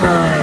Ugh.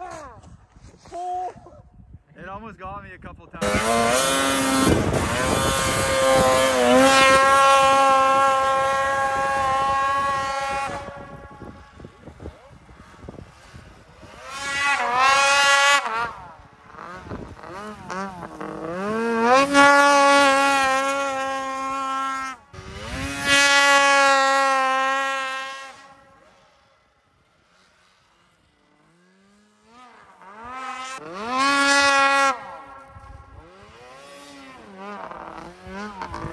It almost got me a couple times. Ah!